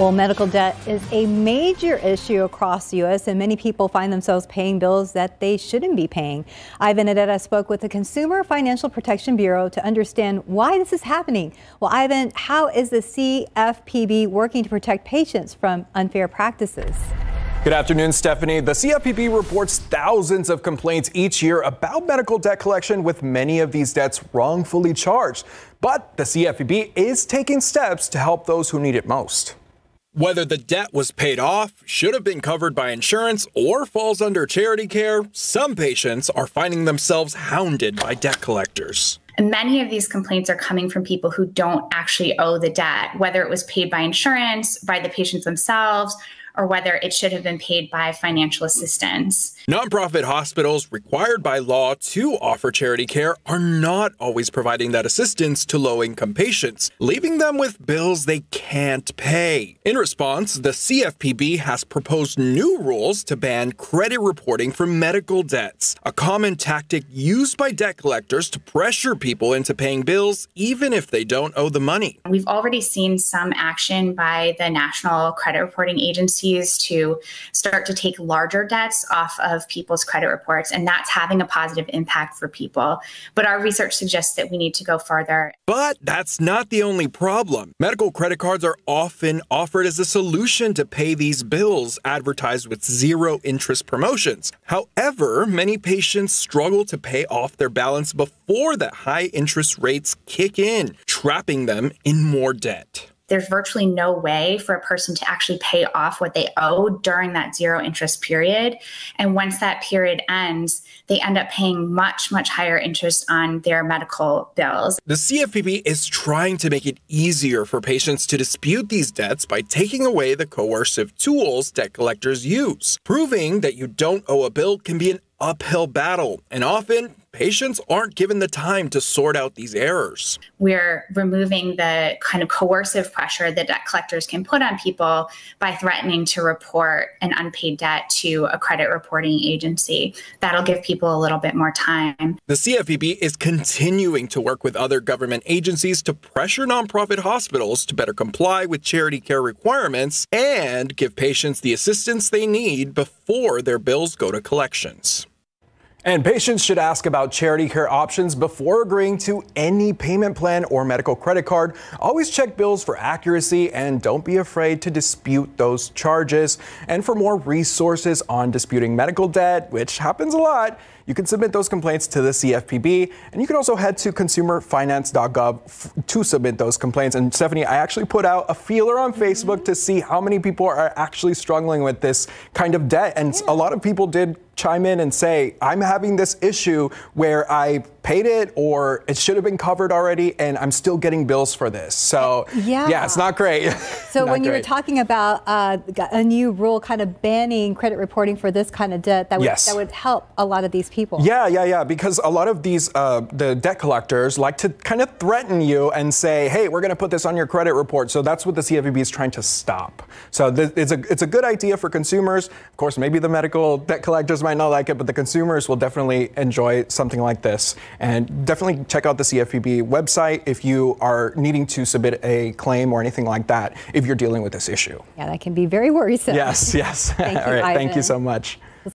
Well, medical debt is a major issue across the U.S., and many people find themselves paying bills that they shouldn't be paying. Ivan Adetta spoke with the Consumer Financial Protection Bureau to understand why this is happening. Well, Ivan, how is the CFPB working to protect patients from unfair practices? Good afternoon, Stephanie. The CFPB reports thousands of complaints each year about medical debt collection, with many of these debts wrongfully charged. But the CFPB is taking steps to help those who need it most. Whether the debt was paid off, should have been covered by insurance, or falls under charity care, some patients are finding themselves hounded by debt collectors. Many of these complaints are coming from people who don't actually owe the debt, whether it was paid by insurance, by the patients themselves, or whether it should have been paid by financial assistance. Nonprofit hospitals required by law to offer charity care are not always providing that assistance to low income patients, leaving them with bills they can't pay. In response, the CFPB has proposed new rules to ban credit reporting for medical debts, a common tactic used by debt collectors to pressure people into paying bills even if they don't owe the money. We've already seen some action by the National Credit Reporting Agency to start to take larger debts off of people's credit reports, and that's having a positive impact for people. But our research suggests that we need to go further. But that's not the only problem. Medical credit cards are often offered as a solution to pay these bills, advertised with zero interest promotions. However, many patients struggle to pay off their balance before the high interest rates kick in, trapping them in more debt there's virtually no way for a person to actually pay off what they owe during that zero interest period. And once that period ends, they end up paying much, much higher interest on their medical bills. The CFPB is trying to make it easier for patients to dispute these debts by taking away the coercive tools debt collectors use. Proving that you don't owe a bill can be an uphill battle, and often patients aren't given the time to sort out these errors. We're removing the kind of coercive pressure that debt collectors can put on people by threatening to report an unpaid debt to a credit reporting agency. That'll give people a little bit more time. The CFPB is continuing to work with other government agencies to pressure nonprofit hospitals to better comply with charity care requirements and give patients the assistance they need before their bills go to collections. And patients should ask about charity care options before agreeing to any payment plan or medical credit card. Always check bills for accuracy and don't be afraid to dispute those charges. And for more resources on disputing medical debt, which happens a lot, you can submit those complaints to the CFPB, and you can also head to consumerfinance.gov to submit those complaints. And Stephanie, I actually put out a feeler on Facebook to see how many people are actually struggling with this kind of debt, and a lot of people did chime in and say, I'm having this issue where I paid it or it should have been covered already and I'm still getting bills for this. So, yeah, yeah it's not great. So, when you were talking about uh, a new rule kind of banning credit reporting for this kind of debt, that would, yes. that would help a lot of these people. Yeah, yeah, yeah. Because a lot of these, uh, the debt collectors like to kind of threaten you and say, hey, we're going to put this on your credit report. So, that's what the CFPB is trying to stop. So, th- it's, a, it's a good idea for consumers. Of course, maybe the medical debt collectors might not like it, but the consumers will definitely enjoy something like this. And definitely check out the CFPB website if you are needing to submit a claim or anything like that if you're dealing with this issue. Yeah, that can be very worrisome. Yes, yes. Thank you, right, Ivan. thank you so much.